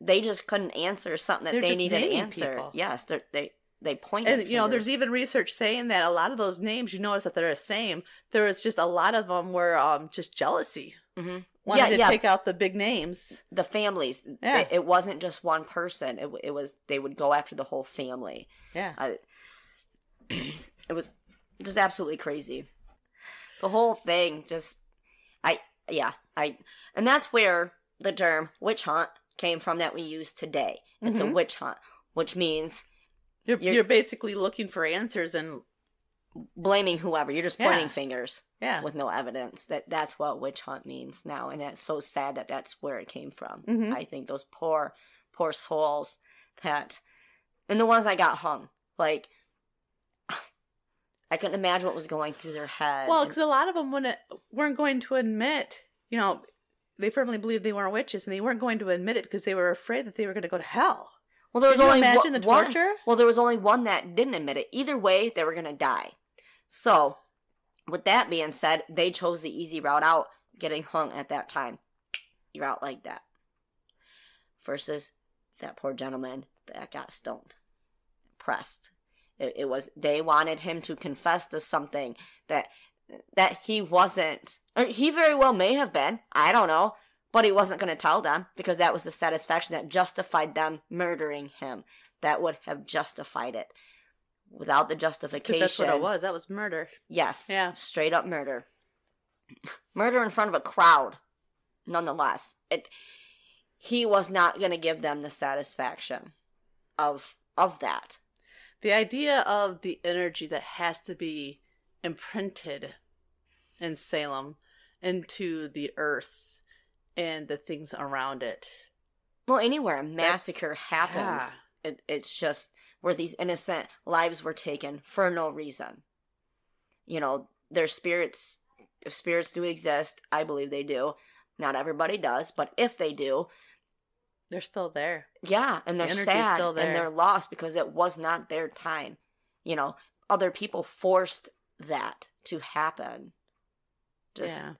They just couldn't answer something that They're they needed to answer. people. Yes, they they pointed. And you know, there's even research saying that a lot of those names, you notice that they're the same. There was just a lot of them were um just jealousy. Mhm. Wanted Yeah, to yeah. take out the big names. the families. Yeah. It, it wasn't just one person. It, it was they would go after the whole family. Yeah. I, it was just absolutely crazy. The whole thing just, I yeah, I, and that's where the term witch hunt came from that we use today. It's Mm-hmm. a witch hunt, which means You're, You're- you're basically looking for answers and blaming whoever. You're just Yeah. pointing fingers yeah. with no evidence. That that's what witch hunt means now, and it's so sad that that's where it came from. Mhm. I think those poor, poor souls that, and the ones I got hung, like. I couldn't imagine what was going through their head. Well, because a lot of them wouldn't, weren't going to admit, you know, they firmly believed they weren't witches, and they weren't going to admit it because they were afraid that they were going to go to hell. Well, there was Can you only one- imagine the one- torture? well, there was only one that didn't admit it. Either way, they were going to die. So, with that being said, they chose the easy route out, getting hung at that time. You're out like that. Versus that poor gentleman that got stoned, pressed, It, it was they wanted him to confess to something that that he wasn't, he very well may have been. I don't know, but he wasn't going to tell them because that was the satisfaction that justified them murdering him. That would have justified it. Without the justification, that's what it was. That was murder. Yes. Yeah. Straight up murder. Murder in front of a crowd, nonetheless. It he was not gonna give them the satisfaction of of that. The idea of the energy that has to be imprinted in Salem into the earth and the things around it. Well, anywhere a massacre happens, yeah. it, it's just where these innocent lives were taken for no reason. You know, their spirits, if spirits do exist, I believe they do. Not everybody does, but if they do, They're still there. Yeah, and they're The sad still there. and they're lost because it was not their time. You know, other people forced that to happen. Just yeah.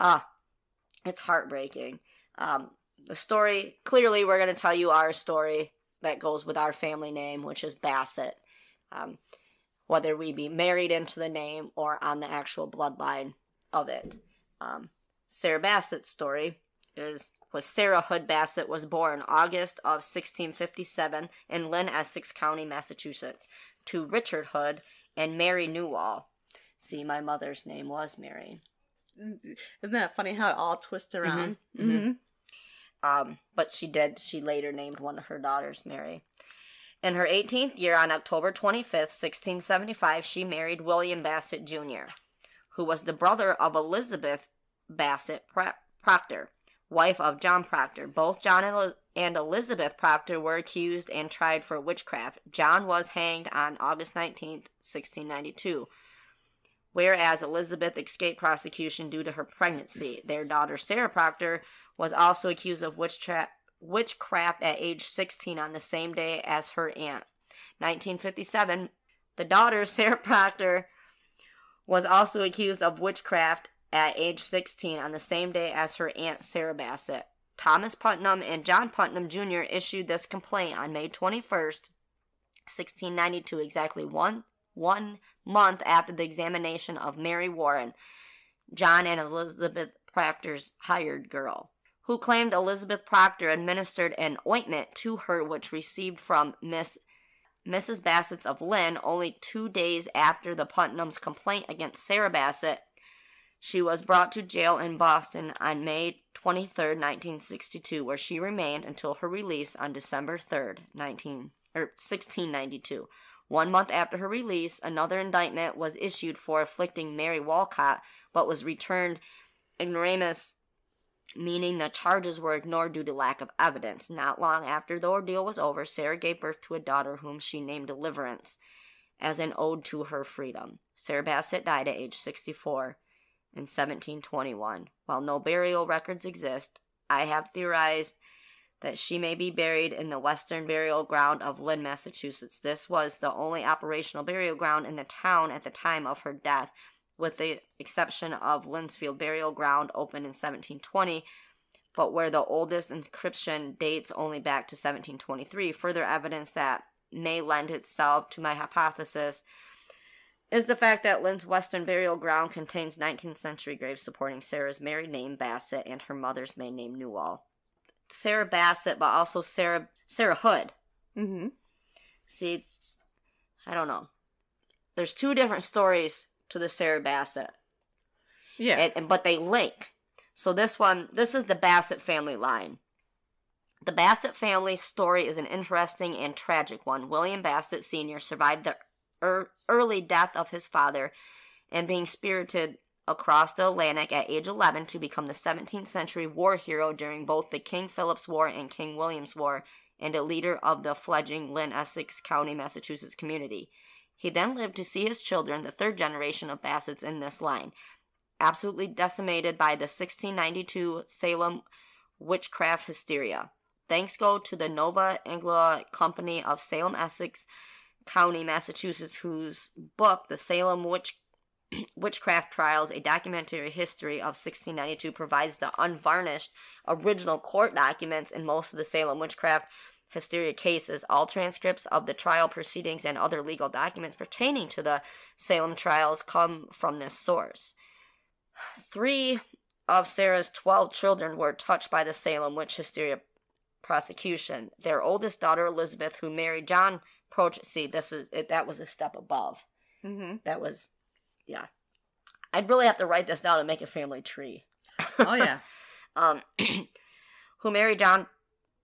ah, it's heartbreaking. Um, the story clearly we're going to tell you our story that goes with our family name, which is Bassett. Um, whether we be married into the name or on the actual bloodline of it. Um, Sarah Bassett's story is was Sarah Hood Bassett was born August of 1657 in Lynn, Essex County, Massachusetts, to Richard Hood and Mary Newhall. See, my mother's name was Mary. Isn't that funny how it all twists around? Mm-hmm. Mm-hmm. Um, but she did. She later named one of her daughters Mary. In her 18th year, on October 25th, 1675, she married William Bassett Jr., who was the brother of Elizabeth Bassett Proctor, wife of John Proctor. Both John and Elizabeth Proctor were accused and tried for witchcraft. John was hanged on August 19th, 1692 whereas Elizabeth escaped prosecution due to her pregnancy. Their daughter Sarah Proctor was also accused of witchcraft, at age 16 on the same day as her aunt. 1957, the daughter Sarah Proctor was also accused of witchcraft at age 16 on the same day as her aunt Sarah Bassett. Thomas Putnam and John Putnam Jr. issued this complaint on May 21st, 1692, exactly one one month after the examination of Mary Warren, John and Elizabeth Proctor's hired girl, who claimed Elizabeth Proctor administered an ointment to her which received from Miss Mrs. Bassett's of Lynn only two days after the Putnam's complaint against Sarah Bassett. She was brought to jail in Boston on May 23, 1962, where she remained until her release on December 3, 19, er, or 1692. One month after her release, another indictment was issued for afflicting Mary Walcott, but was returned ignoramus, meaning the charges were ignored due to lack of evidence. Not long after the ordeal was over, Sarah gave birth to a daughter whom she named Deliverance as an ode to her freedom. Sarah Bassett died at age 64 in 1721. While no burial records exist, I have theorized that she may be buried in the western burial ground of Lynn, Massachusetts. This was the only operational burial ground in the town at the time of her death, with the exception of Lynnfield Burial Ground, opened in 1720, but where the oldest inscription dates only back to 1723. Further evidence that may lend itself to my hypothesis is the fact that Lynn's western burial ground contains 19th century graves supporting Sarah's married name Bassett and her mother's maiden name Newhall. Sarah Bassett, but also Sarah Sarah Hood. Mm-hmm. See, I don't know. There's two different stories to the Sarah Bassett, Yeah. and, and but they link. So this one, this is the Bassett family line. The Bassett family story is an interesting and tragic one. William Bassett Sr. survived the er- early death of his father and being spirited across the Atlantic at age 11 to become the 17th century war hero during both the King Philip's War and King William's War and a leader of the fledgling Lynn, Essex County, Massachusetts community. He then lived to see his children, the third generation of Bassetts in this line, absolutely decimated by the 1692 Salem witchcraft hysteria. Thanks go to the Nova Anglia Company of Salem, Essex County, Massachusetts, whose book, The Salem Witch Witchcraft Trials, a documentary history of 1692, provides the unvarnished original court documents, in most of the Salem witchcraft hysteria cases. All transcripts of the trial proceedings and other legal documents pertaining to the Salem trials come from this source. Three of Sarah's 12 children were touched by the Salem witch hysteria prosecution. Their oldest daughter, Elizabeth, who married John Proch, see, this is, it, that was a step above. Mm-hmm. That was, yeah. I'd really have to write this down and make a family tree. Oh yeah. Um, who married John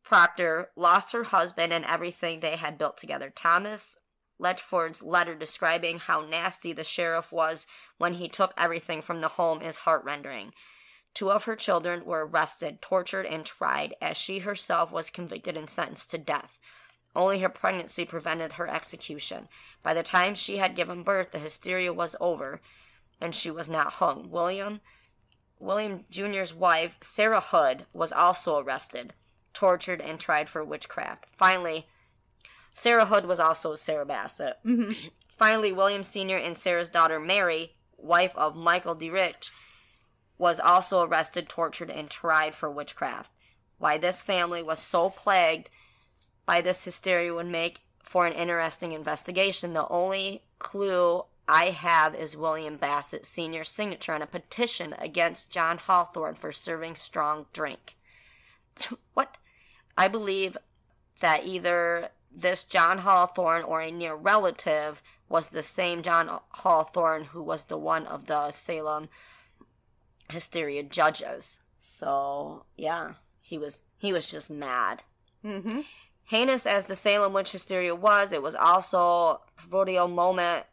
Proctor, lost her husband and everything they had built together. Thomas Letchford's letter describing how nasty the sheriff was when he took everything from the home is heart rendering. Two of her children were arrested, tortured, and tried, as she herself was convicted and sentenced to death. Only her pregnancy prevented her execution. By the time she had given birth, the hysteria was over, and she was not hung. William, William Jr.'s wife, Sarah Hood, was also arrested, tortured, and tried for witchcraft. Finally, Sarah Hood was also Sarah Bassett. Mm-hmm. Finally, William Sr. and Sarah's daughter Mary, wife of Michael DeRich, was also arrested, tortured, and tried for witchcraft. Why this family was so plagued by this hysteria would make for an interesting investigation. The only clue I have is William Bassett Sr.'s signature on a petition against John Hawthorne for serving strong drink. what? I believe that either this John Hawthorne or a near relative was the same John Hawthorne who was the one of the Salem hysteria judges. So yeah, he was he was just mad. Mm-hmm. Heinous as the Salem witch hysteria was, it was also a pivotal moment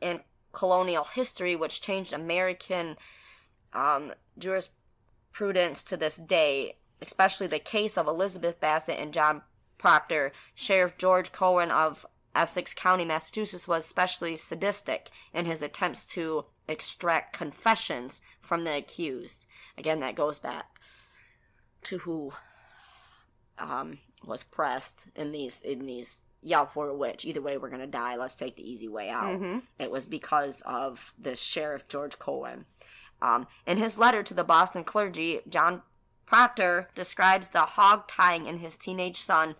in colonial history which changed American um, jurisprudence to this day, especially the case of Elizabeth Bassett and John Proctor. Sheriff George Corwin of Essex County, Massachusetts, was especially sadistic in his attempts to extract confessions from the accused. Again, that goes back to who um, was pressed in these in these yelp we're a witch either way we're gonna die let's take the easy way out. It was because of this sheriff george cohen. Um, in his letter to the boston clergy john proctor describes the hog tying in his teenage son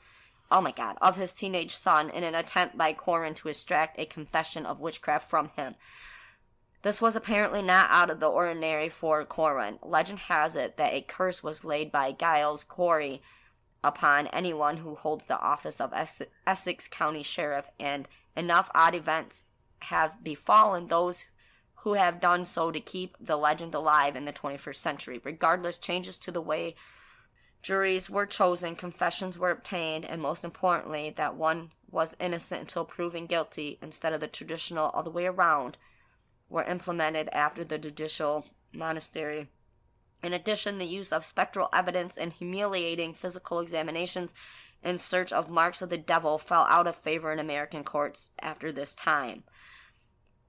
oh my god of his teenage son in an attempt by Corwin to extract a confession of witchcraft from him. This was apparently not out of the ordinary for Corwin. Legend has it that a curse was laid by Giles Corey upon anyone who holds the office of Essex County Sheriff, and enough odd events have befallen those who have done so to keep the legend alive in the 21st century. Regardless, changes to the way juries were chosen, confessions were obtained, and most importantly, that one was innocent until proven guilty instead of the traditional all the way around were implemented after the judicial monastery. In addition, the use of spectral evidence and humiliating physical examinations in search of marks of the devil fell out of favor in American courts after this time.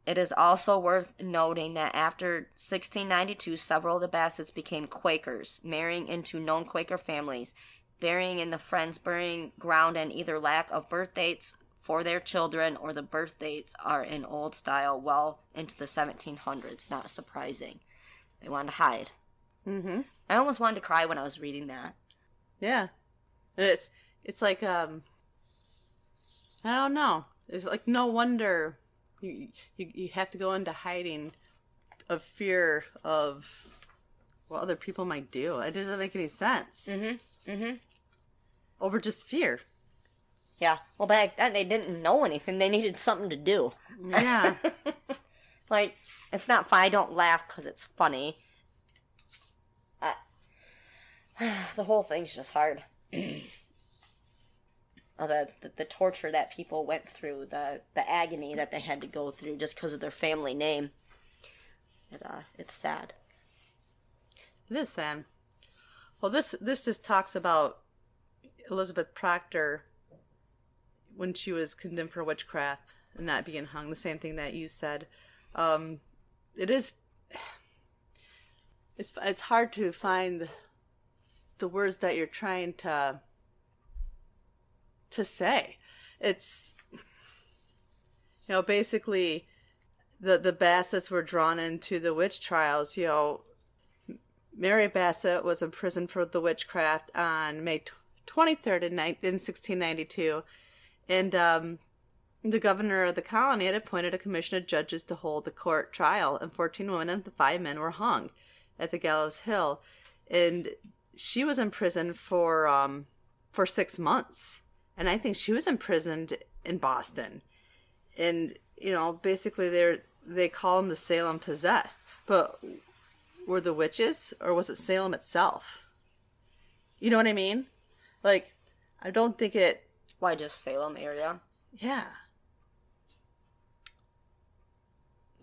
It is also worth noting that after 1692, several of the Bassetts became Quakers, marrying into known Quaker families, burying in the Friends burying ground and either lack of birth dates for their children or the birth dates are in old style well into the 1700s. Not surprising. They wanted to hide. Mm-hmm. I almost wanted to cry when I was reading that. Yeah. It's it's like um I don't know. It's like no wonder you you, you have to go into hiding of fear of what other people might do. It doesn't make any sense. Mm-hmm. Mm-hmm. Over just fear. Yeah. Well, back then they didn't know anything. They needed something to do. Yeah. Like, it's not fun. I don't laugh because it's funny. The whole thing's just hard. The, the the torture that people went through, the the agony that they had to go through just because of their family name. It uh, it's sad. It is sad. Well, this this just talks about Elizabeth Proctor when she was condemned for witchcraft and not being hung. The same thing that you said. Um, it is. It's it's hard to find the, words that you're trying to to say. It's you know basically the the Bassetts were drawn into the witch trials. You know, Mary Bassett was imprisoned for the witchcraft on May 23rd in, ni- in 1692, and um, the governor of the colony had appointed a commission of judges to hold the court trial, and 14 women and five men were hung at the gallows hill, and she was imprisoned for um, for six months, and I think she was imprisoned in Boston, and you know basically they're they call them the Salem possessed, but were the witches or was it Salem itself? You know what I mean? Like, I don't think it. Why just Salem area? Yeah.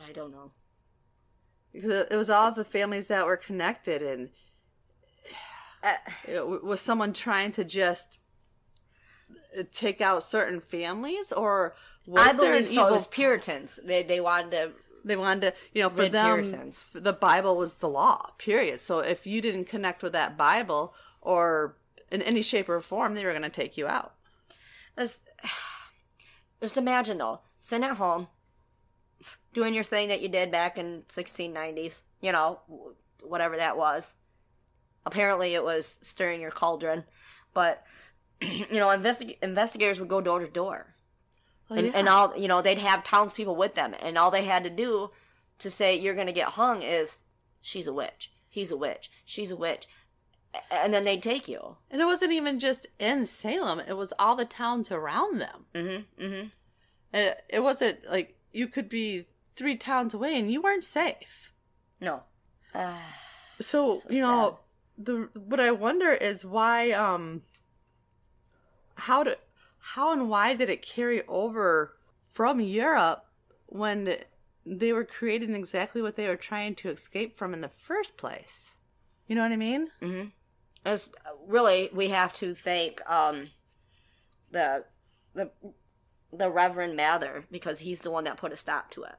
I don't know. Because it was all the families that were connected, and Uh, was someone trying to just take out certain families, or was I there an believe so. It was Puritans. They they wanted to. they wanted to, you know, for them, Puritans. the Bible was the law. Period. So if you didn't connect with that Bible or in any shape or form, they were going to take you out. Just, just imagine though, sitting at home, doing your thing that you did back in 1690s. You know, whatever that was. Apparently, it was stirring your cauldron, but you know, investi- investigators would go door to door. And, yeah. and all you know they'd have townspeople with them. And all they had to do to say you're gonna get hung is she's a witch. He's a witch. She's a witch. And then they'd take you. And it wasn't even just in Salem; it was all the towns around them. mm-hmm mm-hmm. It, it wasn't like you could be three towns away and you weren't safe. no. So, So you know, the what I wonder is why um how how and why did it carry over from Europe when they were creating exactly what they were trying to escape from in the first place? You know what I mean? Hmm. As really we have to thank um the the the reverend mather because he's the one that put a stop to it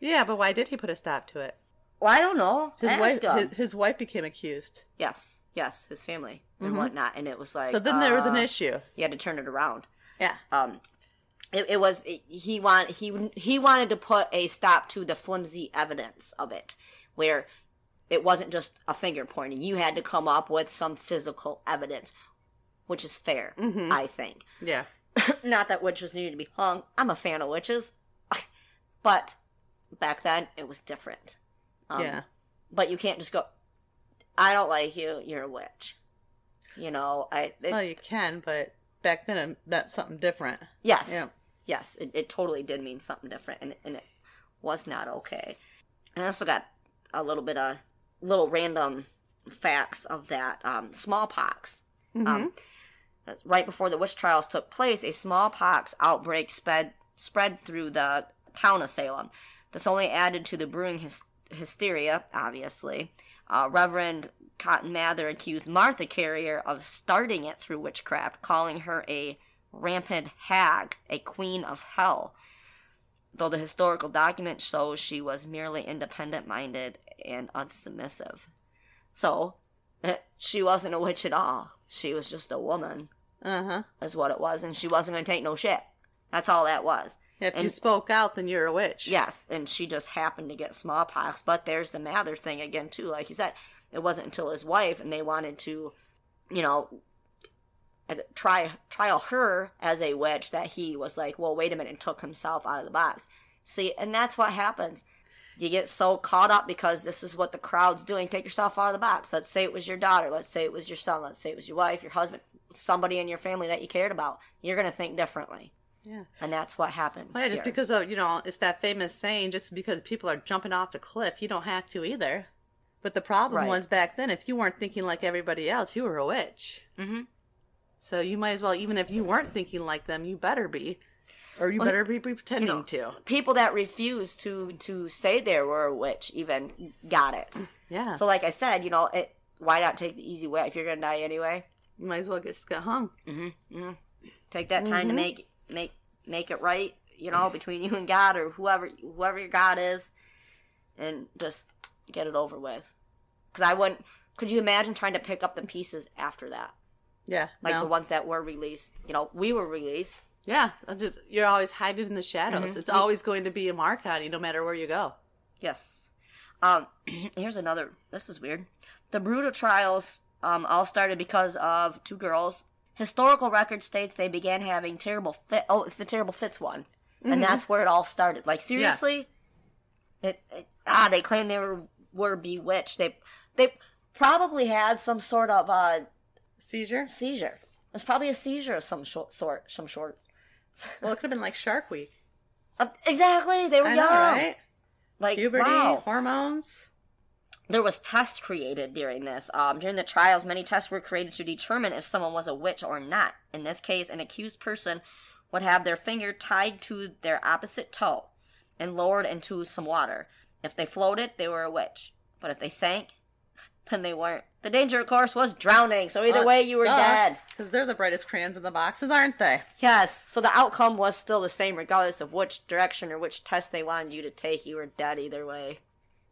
Yeah, but why did he put a stop to it? Well i don't know. His Ask wife his, his wife became accused. yes yes his family and whatnot and it was like So then there was an uh, issue. you had to turn it around. Yeah. um it, it was he want he he wanted to put a stop to the flimsy evidence of it where it wasn't just a finger pointing. You had to come up with some physical evidence which is fair i think. Yeah. not that witches needed to be hung. I'm a fan of witches. But back then it was different um, yeah. but you can't just go i don't like you you're a witch you know i it, Well, you can, but back then it meant something different. Yes. Yeah. Yes, it, it totally did mean something different, and, and it was not okay. And I also got a little bit of little random facts of that um, smallpox. Um, right before the witch trials took place, a smallpox outbreak spread spread through the town of Salem. This only added to the brewing hys- hysteria. Obviously, uh, Reverend Cotton Mather accused Martha Carrier of starting it through witchcraft, calling her a rampant hag, a queen of hell. Though the historical document shows she was merely independent minded and unsubmissive. So, she wasn't a witch at all. She was just a woman, Uh huh. is what it was, and she wasn't going to take no shit. That's all that was. If you spoke out, then you're a witch. Yes, and she just happened to get smallpox. But there's the Mather thing again too. Like you said, it wasn't until his wife and they wanted to, you know, try trial her as a witch that he was like, well, wait a minute, and took himself out of the box. See, and that's what happens. You get so caught up because this is what the crowd's doing. Take yourself out of the box. Let's say it was your daughter. Let's say it was your son. Let's say it was your wife, your husband, somebody in your family that you cared about. You're gonna think differently, Yeah. and that's what happened. Well, yeah, just here. because of, you know, it's that famous saying, just because people are jumping off the cliff, you don't have to either. But the problem Right. was back then, if you weren't thinking like everybody else, you were a witch. Mm-hmm. So you might as well, even if you weren't thinking like them, you better be. Or you better be pretending know, to. people that refused to to say they were a witch even got it. Yeah. So, like I said, you know, it. Why not take the easy way if you're gonna die anyway? you might as well get, get hung. Mm-hmm. Mm-hmm. Take that mm-hmm. time to make make make it right. You know, between you and God or whoever whoever your God is, and just get it over with. Because I wouldn't. Could you imagine trying to pick up the pieces after that, Yeah. like no. the ones that were released? You know, we were released. Yeah. Just, you're always hiding in the shadows. Mm-hmm. It's always going to be a mark on you, no matter where you go. Yes. Um, here's another. This is weird. The brutal trials um, all started because of two girls. Historical record states they began having terrible fit. Oh, it's the terrible fits one, and that's where it all started. Like seriously, it, it ah they claimed they were were bewitched. They they probably had some sort of uh Seizure? seizure. It's probably a seizure of some short sort, some sort. Well, it could have been like Shark Week. Uh, exactly, they were I young. know, right? Like Puberty, wow. hormones. There was tests created during this. Um, during the trials, many tests were created to determine if someone was a witch or not. In this case, an accused person would have their finger tied to their opposite toe and lowered into some water. If they floated, they were a witch. But if they sank, then they weren't. The danger, of course, was drowning. So either way, you were dead. Because they're the brightest crayons in the boxes, aren't they? Yes. So the outcome was still the same, regardless of which direction or which test they wanted you to take. You were dead either way.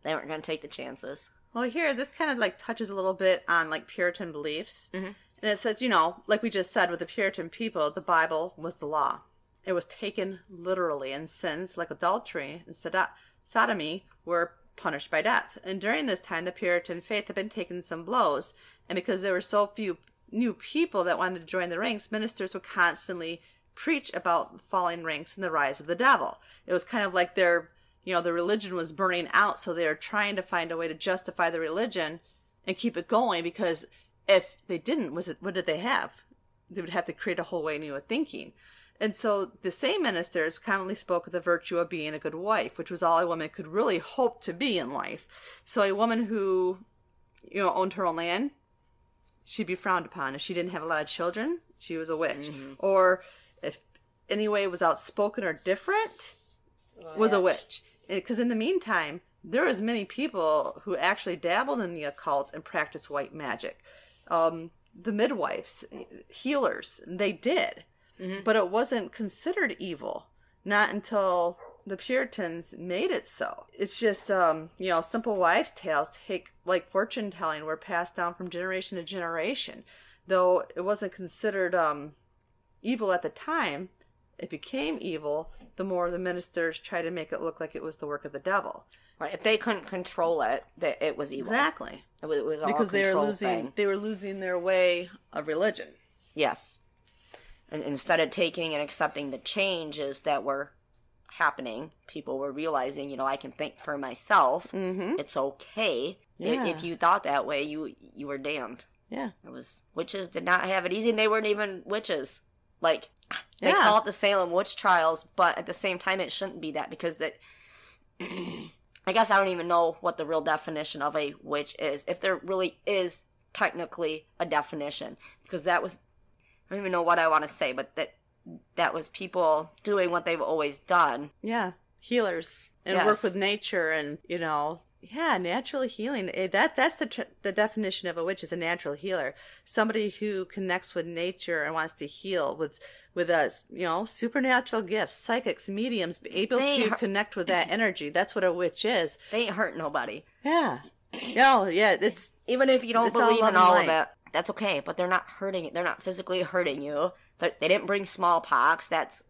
They weren't going to take the chances. Well, here, this kind of like touches a little bit on like Puritan beliefs. Mm-hmm. And it says, you know, like we just said with the Puritan people, the Bible was the law. It was taken literally, and sins like adultery and sod- sodomy were punished by death. And during this time, the Puritan faith had been taking some blows. And because there were so few new people that wanted to join the ranks, ministers would constantly preach about falling ranks and the rise of the devil. It was kind of like their, you know, the religion was burning out, so they were trying to find a way to justify the religion and keep it going because if they didn't, was it what did they have? They would have to create a whole way new of thinking. And so the same ministers commonly spoke of the virtue of being a good wife, which was all a woman could really hope to be in life. So a woman who, you know, owned her own land, she'd be frowned upon. If she didn't have a lot of children, she was a witch. Mm-hmm. Or if any way was outspoken or different, was a witch. Because in the meantime, there was many people who actually dabbled in the occult and practiced white magic. Um, the midwives, healers, they did, but it wasn't considered evil. Not until the Puritans made it so. It's just, um, you know, simple wives' tales take like fortune telling were passed down from generation to generation. Though it wasn't considered um, evil at the time, it became evil the more the ministers tried to make it look like it was the work of the devil. Right. If they couldn't control it, that it was evil. Exactly. It was, it was all Because they were losing thing. they were losing their way of religion. Yes. And instead of taking and accepting the changes that were happening, people were realizing, you know, I can think for myself. Mm-hmm. It's okay. Yeah. If you thought that way, you you were damned. Yeah. It was witches did not have it easy, and they weren't even witches. Like they Yeah. call it the Salem witch trials, but at the same time, it shouldn't be that because that. I guess I don't even know what the real definition of a witch is, if there really is technically a definition, because that was I don't even know what I want to say, but that that was people doing what they've always done. Yeah. Healers and Yes. work with nature and, you know, yeah, naturally healing. Eh, That that's the tr- the definition of a witch is a natural healer. Somebody who connects with nature and wants to heal with with us, you know, supernatural gifts, psychics, mediums, able to are- connect with that energy. That's what a witch is. They ain't hurt nobody. Yeah. No, yeah, it's Even if you don't It's all believe in all of it, that's okay. But they're not hurting. They're not physically hurting you. They they didn't bring smallpox. That's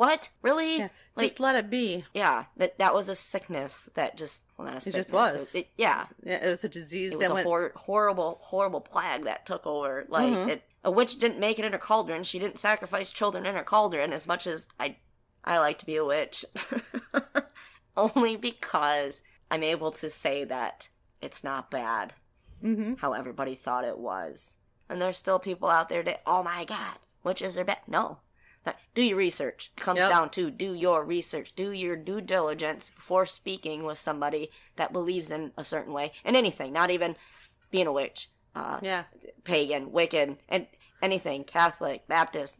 what really. yeah, like, just let it be. yeah, that that was a sickness that just well, not a sickness. It just was. It- yeah, Yeah, it was a disease it was that a went hor- horrible, horrible plague that took over. Like Mm-hmm. it, a witch didn't make it in her cauldron. She didn't sacrifice children in her cauldron. As much as I, I like to be a witch, only because I'm able to say that it's not bad. Mm-hmm. How everybody thought it was, and there's still people out there that, oh my god, witches are bad. No. That- Do your research. It comes Yep. down to do your research, do your due diligence before speaking with somebody that believes in a certain way, and anything, not even being a witch, uh, Yeah. pagan, Wiccan, and anything, Catholic, Baptist,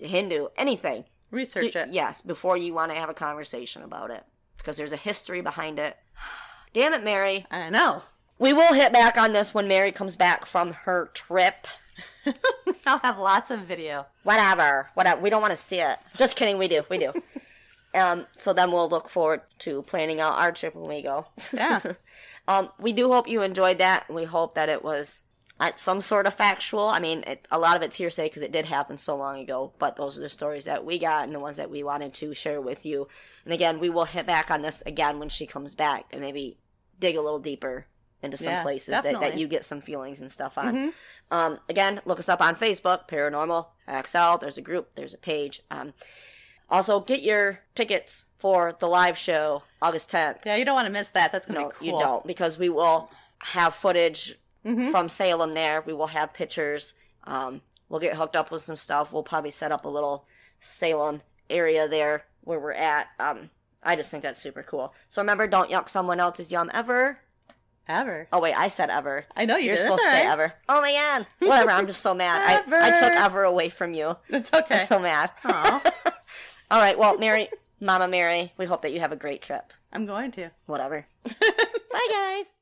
Hindu, anything. Research Do- it. Yes, before you want to have a conversation about it, because there's a history behind it. Damn it, Mary. I know. We will hit back on this when Mary comes back from her trip. I'll have lots of video. Whatever. Whatever. We don't want to see it. Just kidding. We do. We do. um. So then we'll look forward to planning out our trip when we go. Yeah. Um, we do hope you enjoyed that. We hope that it was uh, some sort of factual. I mean, it, a lot of it's hearsay because it did happen so long ago, but those are the stories that we got and the ones that we wanted to share with you. And again, we will hit back on this again when she comes back and maybe dig a little deeper into some Yeah, places that, that you get some feelings and stuff on. Um, again, look us up on Facebook, Paranormal XL. There's a group, there's a page. Um, also, get your tickets for the live show August 10th. Yeah, you don't want to miss that. That's gonna No, be cool. you don't, because we will have footage from Salem there. We will have pictures. Um, we'll get hooked up with some stuff. We'll probably set up a little Salem area there where we're at. Um, I just think that's super cool. So remember, don't yuck someone else's yum ever. Ever. Oh wait, I said ever. I know you You're did. supposed to say ever. Oh my god. Whatever. I'm just so mad. I, I took Ever. ever away from you. It's okay. I'm so mad. All right. Well, Mary, Mama Mary, we hope that you have a great trip. I'm going to. Whatever. Bye, guys.